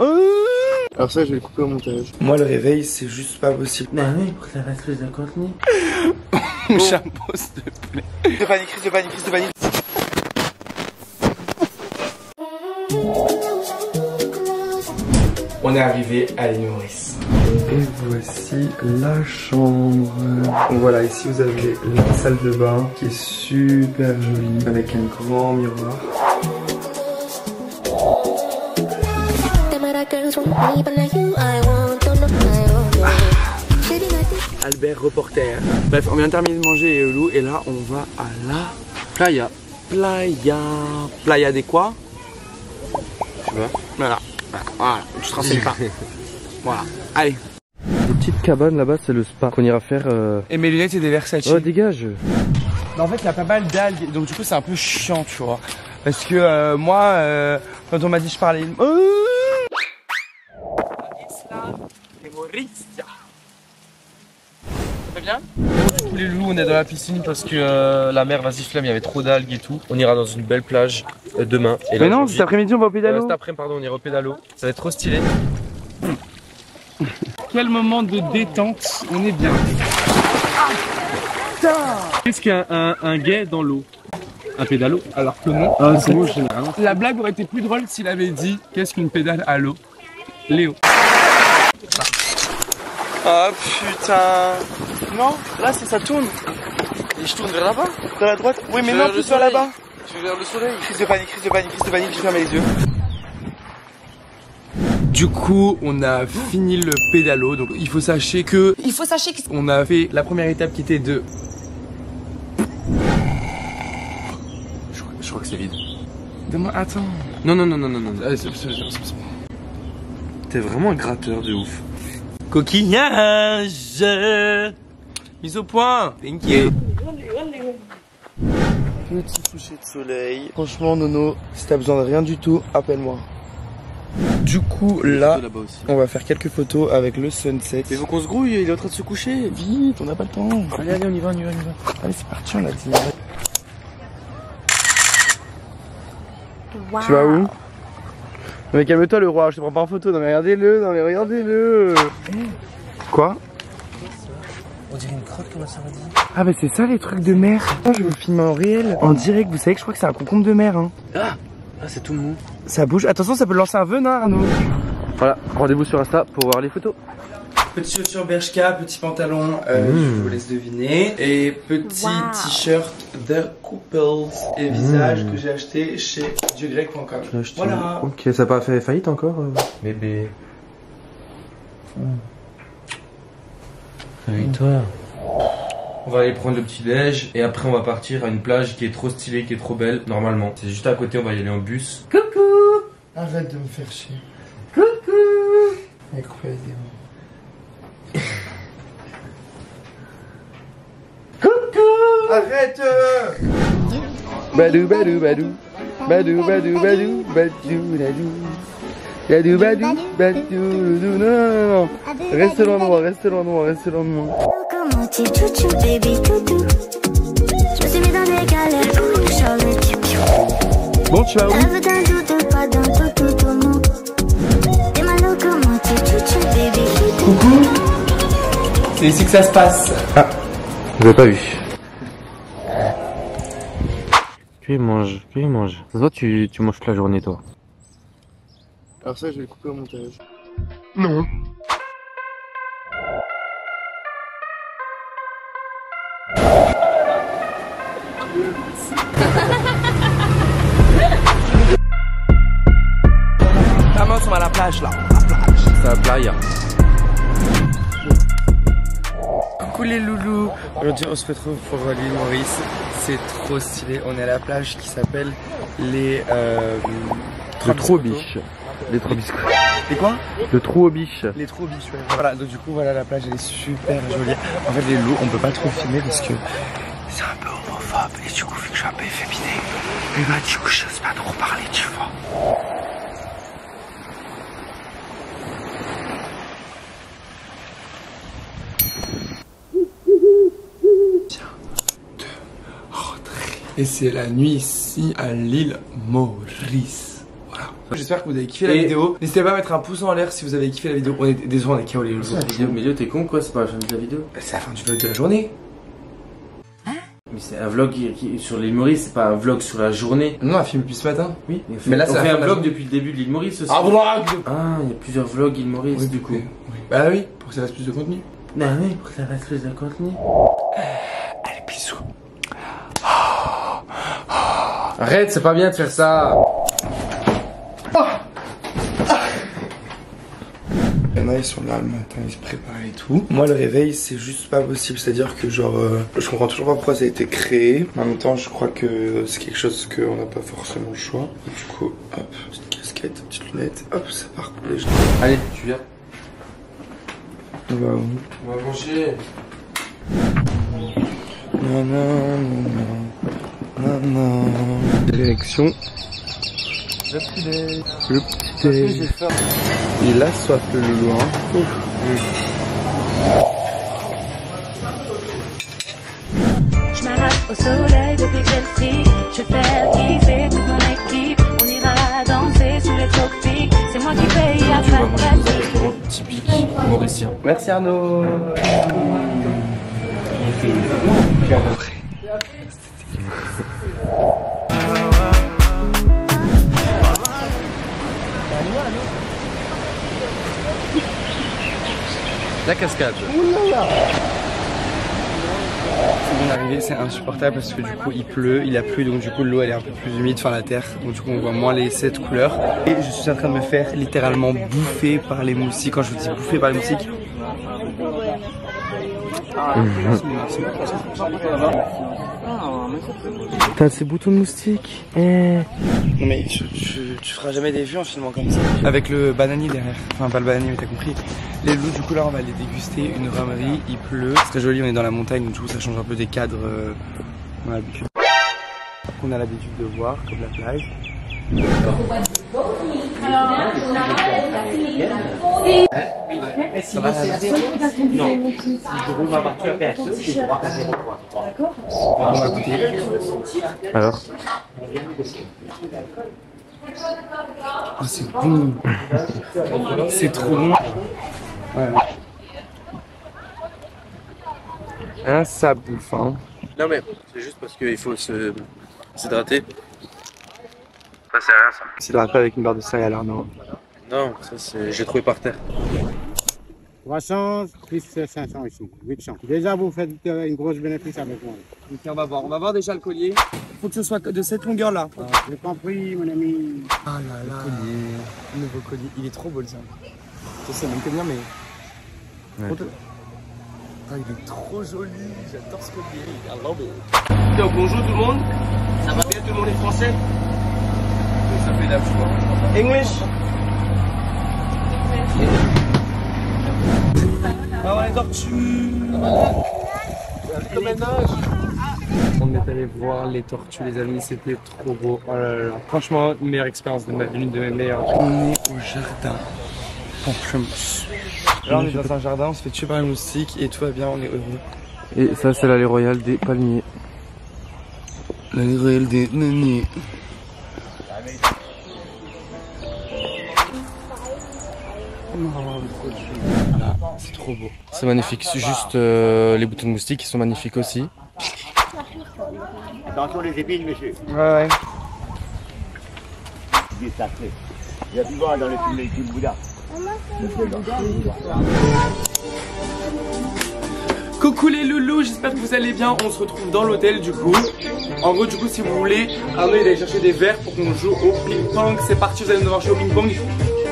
Alors ça, je vais le couper au montage. Moi, le réveil, c'est juste pas possible. Bah oui, pour que ça reste plus de contenu. Mon chapeau, s'il te plaît. De panique, crise de panique, crise de panique. On est arrivé à Maurice. Et voici la chambre. Donc voilà, ici vous avez la salle de bain qui est super jolie avec un grand miroir. Albert reporter. Bref, on vient de terminer de manger les loups et là on va à la playa. Playa. Playa des quoi? Tu vois? Voilà. Voilà, tu te renseignes pas. voilà, allez. Les petites cabanes là-bas, c'est le spa qu'on ira faire. Euh... Et mes lunettes, c'est des Versace. Oh, dégage Mais en fait, il y a pas mal d'algues, donc du coup, c'est un peu chiant, tu vois. Parce que euh, moi, euh, quand on m'a dit je parlais. Oh Ça va bien Du coup, les loups, on est dans la piscine parce que euh, la mer va siffler, mais il y avait trop d'algues et tout. On ira dans une belle plage euh, demain. Et Mais non, cet après-midi, on va au pédalo. cet après, pardon, on ira au pédalo. Ça va être trop stylé. Quel moment de détente, on est bien. Qu'est-ce qu'un un, un gay dans l'eau? Un pédalo? Alors que non. Ah, c'est bon, généralement. La blague aurait été plus drôle s'il avait dit Qu'est-ce qu'une pédale à l'eau? Léo. Oh putain Non, là c'est ça tourne. Et je tourne vers là-bas. Vers la droite Oui, mais Je non, plus vers là-bas. Je vais vers le soleil? Crise de panique, crise de panique, crise de panique, je ferme les yeux. Du coup, on a fini le pédalo, donc il faut sachez que Il faut sachez que on a fait la première étape qui était de. Je, crois- je crois que c'est vide. Demain, attends. Non, non, non, non, non, non. Allez, c'est- c'est- c'est- c'est- T'es vraiment un gratteur de ouf. Coquillage Mise au point Thank you Petit coucher de soleil. Franchement, Nono, si t'as besoin de rien du tout, appelle-moi. Du coup, là, on va faire quelques photos avec le sunset. Mais faut qu'on se grouille, il est en train de se coucher. Vite, on n'a pas le temps. Allez, allez, on y va, on y va, on y va. Allez, c'est parti, on a dit. Tu vas où Non mais calme-toi le roi, je te prends pas en photo, non mais regardez-le, non mais regardez-le Quoi? On dirait une crotte comme ça va dire. Ah bah c'est ça les trucs de mer Oh, Je vais le filmer en réel En direct, vous savez que je crois que c'est un concombre de mer hein Ah, c'est tout mou. Ça bouge, attention ça peut lancer un venin Arnaud Voilà, rendez-vous sur Insta pour voir les photos. Petit chaussure Bershka, petit pantalon, euh, je vous laisse deviner. Et petit Wow. t-shirt The Couples et visage que j'ai acheté chez dieugrec.com. Voilà Ok, ça n'a pas fait faillite encore euh Bébé. On va aller prendre le petit déj et après on va partir à une plage qui est trop stylée, qui est trop belle normalement. C'est juste à côté, on va y aller en bus. Arrête de me faire chier. Coucou Incroyable. Coucou Arrête Badou badou badou Badou badou badou Badou badou Badou badou Badou Non non non non Reste loin de moi, reste loin de moi, reste loin de moi Locomotive, chouchou, baby, toutou. Je me suis mis dans des galères pour une charlotte. Bon tu vas où Elle veut d'un doudou, pas d'un toutou, tout mou. T'es ma locomotive, chouchou, baby, Coucou C'est ici que ça se passe Ah, je l'ai pas vu. Tu manges, tu manges. Ça se voit, tu, tu manges toute la journée toi. Alors ça, je vais le couper au montage. Non on va à la plage là. La plage. C'est la playa. Coucou les loulous Aujourd'hui on se retrouve pour l'île Maurice C'est trop stylé, on est à la plage qui s'appelle les... Euh, Le aux biches. Les trous biches. Les quoi Le trou aux biches. Les trous biches, ouais. Voilà, donc du coup voilà la plage elle est super jolie En fait les loups on peut pas trop filmer parce que c'est un peu homophobe Et du coup vu que je suis un peu efféminé Et bah du coup je sais pas trop parler tu vois Et c'est la nuit ici à l'île Maurice. J'espère que vous avez kiffé la Et- vidéo. N'hésitez pas à mettre un pouce en l'air si vous avez kiffé la vidéo. On est désolé, on est KO les jours. Vidéo, mais Léo, t'es con quoi? C'est pas la fin de la vidéo? C'est la fin du vlog de la journée. Mais c'est un vlog qui, qui- sur l'île Maurice, c'est pas un vlog sur la journée. Non, un film depuis ce matin. Oui, Mais là, on c'est la fait fin un de la vlog journée. depuis le début de l'île Maurice aussi. Un vlog Ah, il y a plusieurs vlogs île Maurice du coup. Bah oui, pour que ça fasse plus de contenu. Bah oui, pour que ça reste plus de contenu. Allez, bisous. Arrête, c'est pas bien de faire ça. Il y en a, ils sont là le matin, ils se préparent et tout. Moi, le réveil, c'est juste pas possible. C'est-à-dire que, genre, euh, je comprends toujours pas pourquoi ça a été créé. En même temps, je crois que c'est quelque chose qu'on n'a pas forcément le choix. Et du coup, hop, petite casquette, petite lunette, hop, ça part pour les gens. Allez, tu viens. On va où? On va manger. Non, non, non, non, non. Direction. Le petit déj. Il a soif, le loulou, hein. Je m'arrache au soleil depuis que je le suis. Je vais faire kiffer toute mon équipe. On ira danser sous les tropiques. C'est moi qui paye à faire pratique. Typique mauricien. Merci Arnaud. La cascade. Mon arrivée c'est insupportable parce que du coup il pleut, il a plu donc du coup l'eau elle est un peu plus humide, enfin la terre, donc du coup on voit moins les sept couleurs. Et je suis en train de me faire littéralement bouffer par les moustiques. Quand je vous dis bouffer par les moustiques. T'as ces boutons de moustiques Eh. Non mais tu, tu, tu feras jamais des vues en filmant comme ça. Avec le bananier derrière. Enfin pas le bananier mais t'as compris. Les loups du coup là on va les déguster. Une ramerie, il pleut. C'est très joli, on est dans la montagne donc du coup ça change un peu des cadres euh, qu'on a l'habitude. Qu'on a l'habitude de voir comme la plage. On va goûter. Alors Oh, c'est bon. c'est trop bon. Ouais. Hein, ça bouffe, hein. Non mais c'est juste parce qu'il faut se s'hydrater. Ça c'est rien ça. La avec une barre de céréales, Arnaud. Non, ça c'est j'ai trouvé par terre. 300 plus 500 ici, 800. Déjà, vous faites une grosse bénéfice avec moi. on va voir. On va voir déjà le collier. Faut que ce soit de cette longueur là. J'ai compris, mon ami. Ah là là. Le collier. Le nouveau collier. Il est trop beau le ça. Je sais même que bien, mais. Ah, il est trop joli. J'adore ce collier. I. Donc bonjour tout le monde. Ça va bien tout le monde est français? Ça fait la foi. English? Ah ouais, tortues. On est allé voir les tortues, les amis, c'était trop beau. Oh là là. Franchement, une meilleure expérience de ma vie, l'une de mes meilleures. On est au jardin. Pamplemousse. Là, on est dans un jardin, on se fait tuer par les moustiques et tout va bien, on est heureux. Et ça, c'est l'allée royale des palmiers. L'année réelle des naniers. Voilà, c'est trop beau. C'est magnifique. C'est juste euh, les boutons de moustiques qui sont magnifiques aussi. Attention les épines, monsieur. Ouais, ouais. Il est sacré. Il a pu voir dans le film du Bouddha. Coucou les loulous, j'espère que vous allez bien. On se retrouve dans l'hôtel du coup. En gros, du coup, si vous voulez, Arnaud il chercher des verres pour qu'on joue au ping-pong. C'est parti, vous allez devoir jouer au ping-pong.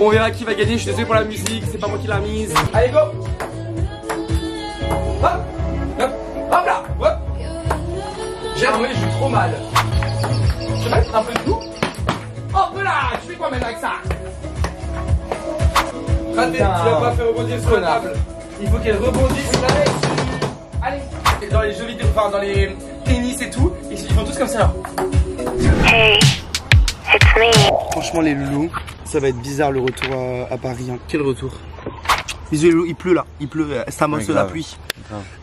On verra qui va gagner. Je suis désolé pour la musique, c'est pas moi qui l'a mise. Allez, go Hop Hop Hop là Hop J'ai il joue trop mal. Je mettre un peu de Tu vas pas faire rebondir sur la table. Il faut qu'elle rebondisse là-dessus. Allez Et Dans les jeux vidéo, enfin dans les tennis et tout, ils font tous comme ça. là. Hey, it's me. Franchement les loulous, ça va être bizarre le retour à, à Paris. hein. Quel retour Bisous les loulous, il pleut là, il pleut, euh, Estamos Ouais, la pluie.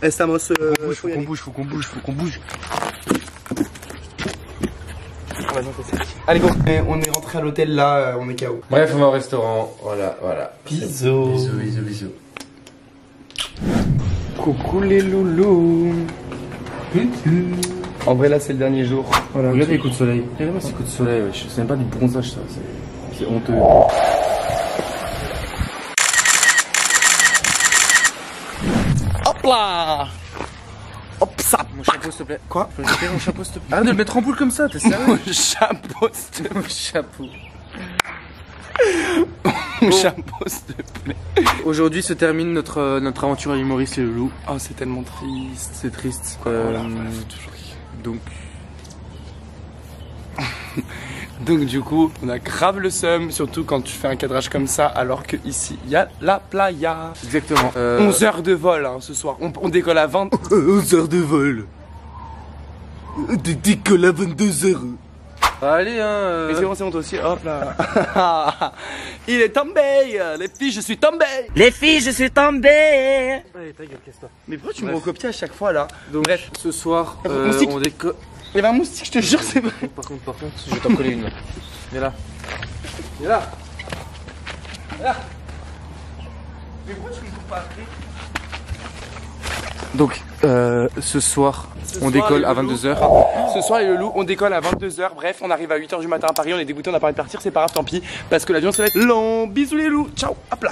Estamos, euh, Faut qu'on bouge, faut qu'on bouge, faut qu'on bouge. On va tenter celle-ci. Allez, go. Et On est rentré à l'hôtel là, euh, on est KO. Bref, on va au restaurant. Voilà, voilà. Bisous. Bisous, bisous, bisous. Coucou les loulous. En vrai, là, c'est le dernier jour. Voilà. Regarde les coups de soleil. Regarde-moi ces coups de soleil, wesh. C'est même pas du bronzage, ça. C'est- honteux. Hop là chapeau, s'il te plaît. Quoi récupérer mon chapeau, s'il te plaît. Arrête de le mettre en boule comme ça, t'es sérieux Mon chapeau, s'il te plaît. Mon chapeau. Mon chapeau, s'il te plaît. Aujourd'hui se termine notre, euh, notre aventure à Maurice et le loup. Oh, c'est tellement triste. C'est triste. Oh Euh, là, faut toujours donc, Donc du coup, on a grave le seum, surtout quand tu fais un cadrage comme ça, alors que ici, il y a la playa. exactement. Euh, 11 heures de vol hein, ce soir. On, on décolle à 20. 11 heures de vol. Des décolle à 22 heures. Allez, hein. euh, Mais c'est bon, c'est bon, toi aussi. Hop là. il est tombé. Les filles, je suis tombé. Les filles, je suis tombé. Allez, ta gueule, casse-toi. Mais pourquoi tu me recopies à chaque fois là Donc, Bref. ce soir, Mon euh, on décolle. Il y avait un moustique, je te jure, c'est vrai. Par contre, par contre, je vais t'en coller une. Viens là. Viens là. Mais pourquoi tu me coupes pas après? Donc, euh, ce soir, on soir, décolle à loulous. 22h. Ce soir, les loups, on décolle à 22h. Bref, on arrive à 8h du matin à Paris. On est dégoûté, on n'a pas envie de partir. C'est pas grave, tant pis. Parce que l'avion, ça va être long. Bisous les loups. Ciao. Hop là.